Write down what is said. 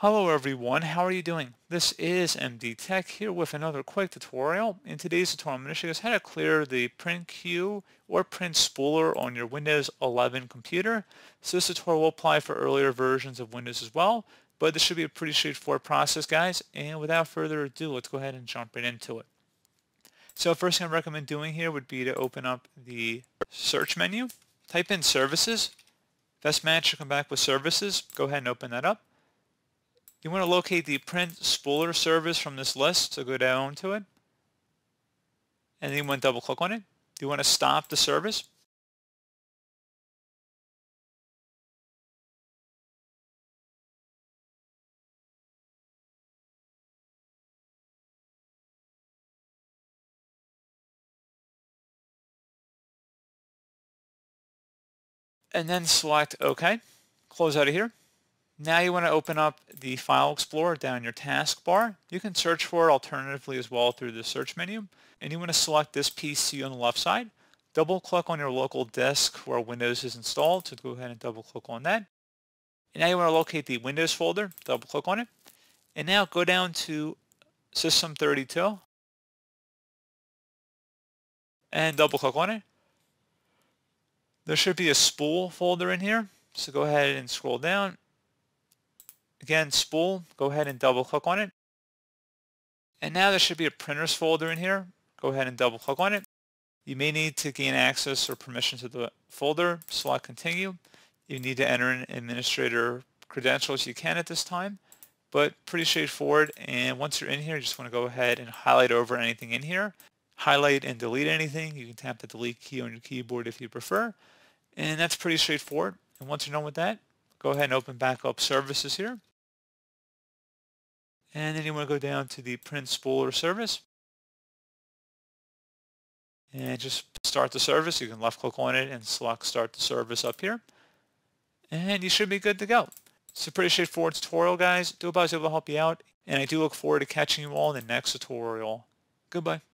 Hello everyone, how are you doing? This is MD Tech here with another quick tutorial. In today's tutorial, I'm going to show you how to clear the print queue or print spooler on your Windows 11 computer. So this tutorial will apply for earlier versions of Windows as well, but this should be a pretty straightforward process, guys. And without further ado, let's go ahead and jump right into it. So first thing I recommend doing here would be to open up the search menu, type in services. Best match should come back with services. Go ahead and open that up. You want to locate the print spooler service from this list, so go down to it. And then you want to double click on it. Do you want to stop the service. And then select OK. Close out of here. Now you want to open up the File Explorer down your taskbar. You can search for it alternatively as well through the search menu. And you want to select this PC on the left side. Double click on your local disk where Windows is installed. So go ahead and double click on that. And now you want to locate the Windows folder. Double click on it. And now go down to System 32 and double click on it. There should be a spool folder in here. So go ahead and scroll down Again, spool, go ahead and double click on it. And now there should be a printers folder in here. Go ahead and double click on it. You may need to gain access or permission to the folder. Select continue. You need to enter in administrator credentials you can at this time, but pretty straightforward. And once you're in here, you just want to go ahead and highlight over anything in here. Highlight and delete anything. You can tap the delete key on your keyboard if you prefer. And that's pretty straightforward. And once you're done with that, go ahead and open back up services here. And then you want to go down to the print spooler service. And just start the service. You can left click on it and select start the service up here. And you should be good to go. It's a pretty straightforward tutorial, guys. Do I was able to help you out. And I do look forward to catching you all in the next tutorial. Goodbye.